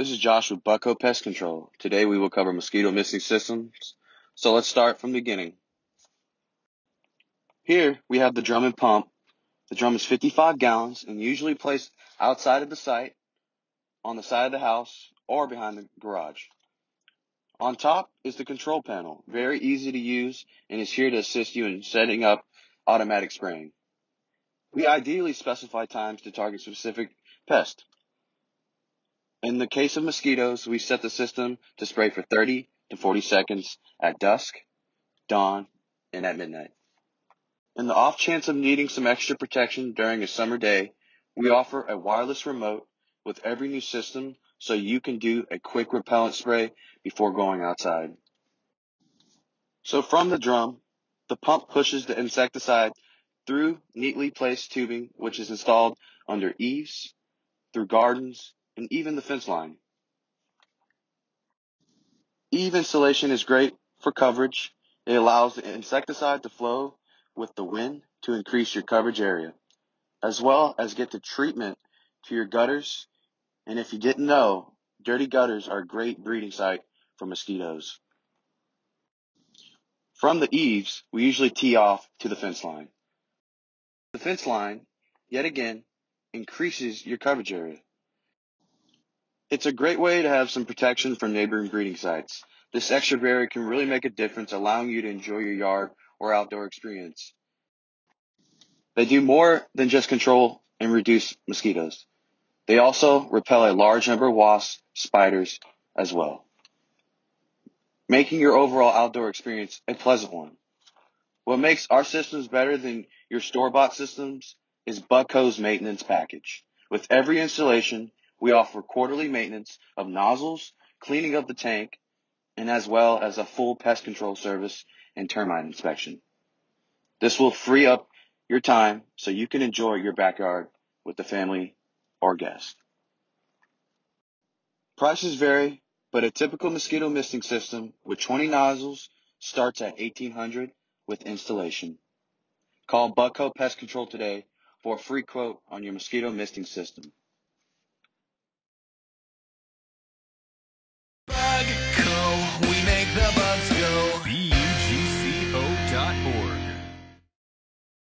This is Josh with BUGCO Pest Control. Today we will cover mosquito misting systems. So let's start from the beginning. Here we have the drum and pump. The drum is 55 gallons and usually placed outside of the site, on the side of the house, or behind the garage. On top is the control panel, very easy to use and is here to assist you in setting up automatic spraying. We ideally specify times to target specific pest. In the case of mosquitoes, we set the system to spray for 30 to 40 seconds at dusk, dawn, and at midnight. In the off chance of needing some extra protection during a summer day, we offer a wireless remote with every new system so you can do a quick repellent spray before going outside. So from the drum, the pump pushes the insecticide through neatly placed tubing which is installed under eaves, through gardens, and even the fence line. Eave installation is great for coverage. It allows the insecticide to flow with the wind to increase your coverage area, as well as get the treatment to your gutters. And if you didn't know, dirty gutters are a great breeding site for mosquitoes. From the eaves, we usually tee off to the fence line. The fence line, yet again, increases your coverage area. It's a great way to have some protection from neighboring breeding sites. This extra barrier can really make a difference, allowing you to enjoy your yard or outdoor experience. They do more than just control and reduce mosquitoes. They also repel a large number of wasps, spiders, as well, making your overall outdoor experience a pleasant one. What makes our systems better than your store-bought systems is BUGCO's maintenance package. With every installation, we offer quarterly maintenance of nozzles, cleaning of the tank, and as well as a full pest control service and termite inspection. This will free up your time so you can enjoy your backyard with the family or guest. Prices vary, but a typical mosquito misting system with 20 nozzles starts at 1800 with installation. Call BUGCO Pest Control today for a free quote on your mosquito misting system.